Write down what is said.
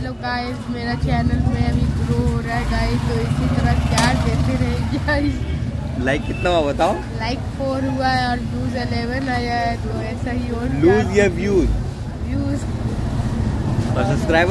Hello guys मेरा channel में अभी ग्रो हो रहा है गाइस तो इसी तरह प्यार देते रहे गाइस लाइक कितना हुआ बताओ? लाइक फोर हुआ है और व्यूज़ अलेवन आया है तो ऐसा ही और लूज या व्यूज़ व्यूज़ और सब्सक्राइब